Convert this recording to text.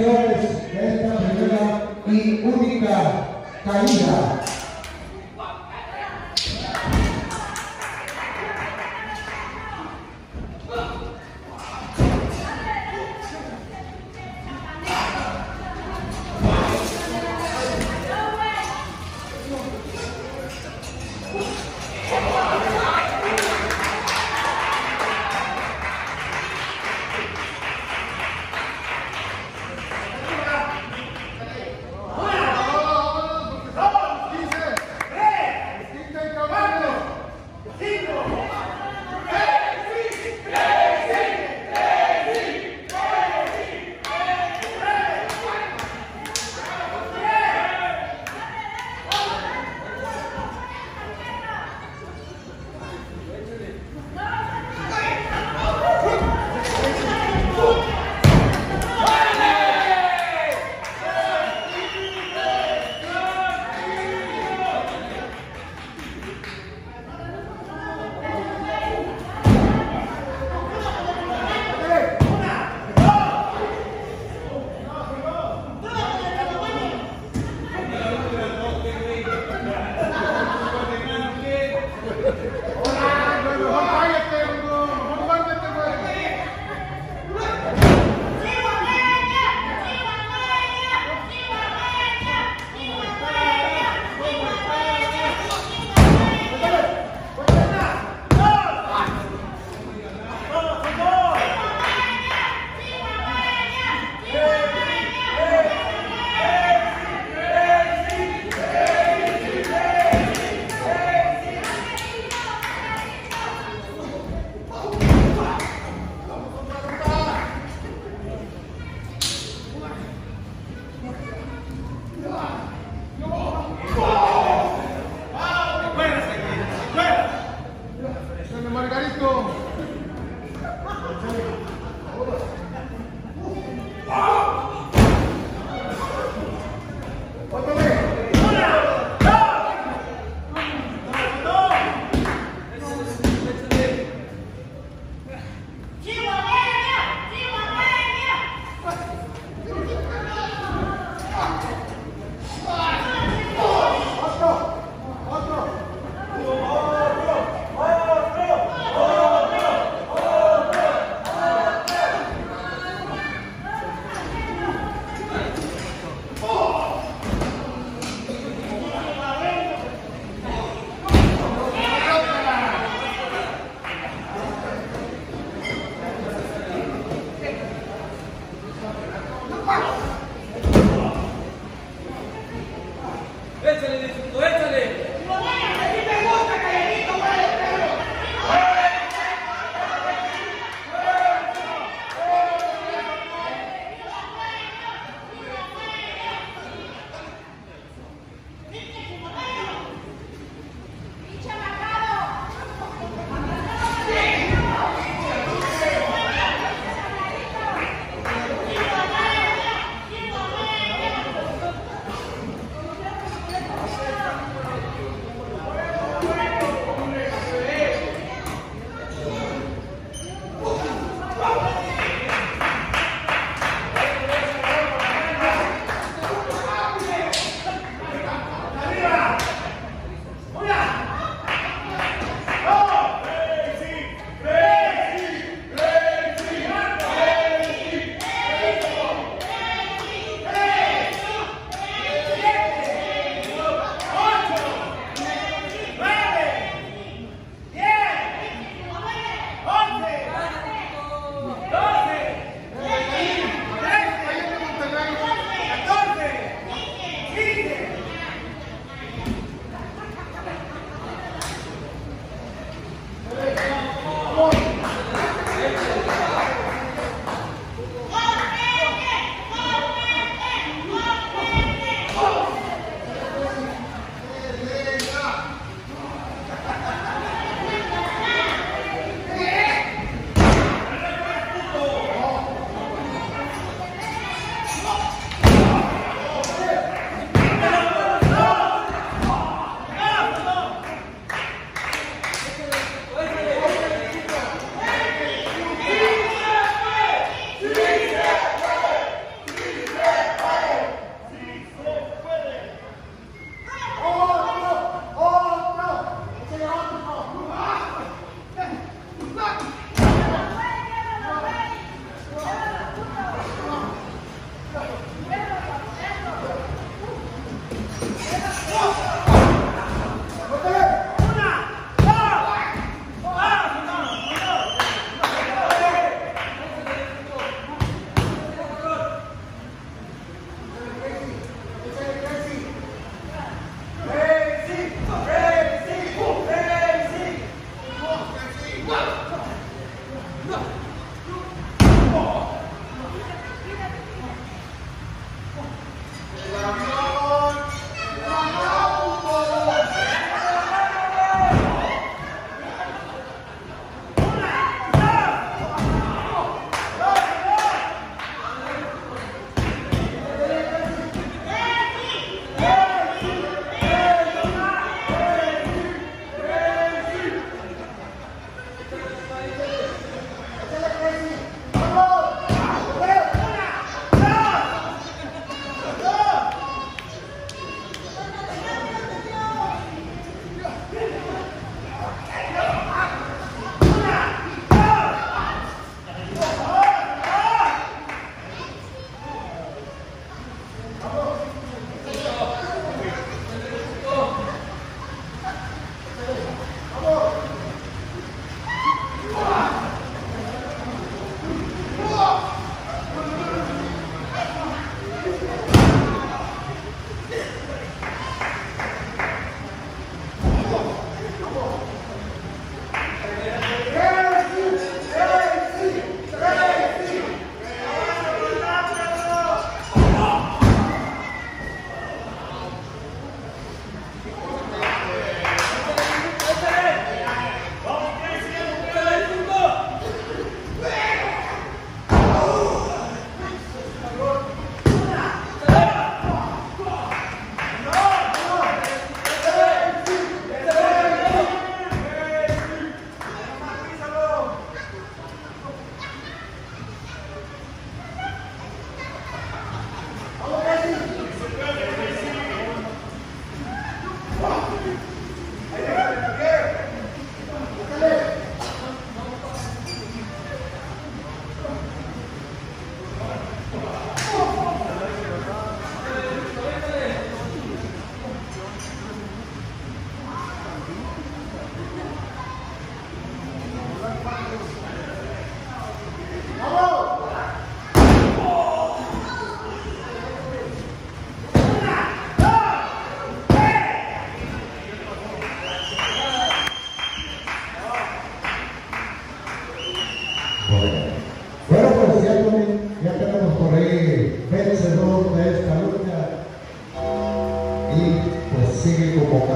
de esta primera y única caída. Oh! Bueno, pues ya, ya tenemos por ahí vencedor de esta lucha y pues sigue como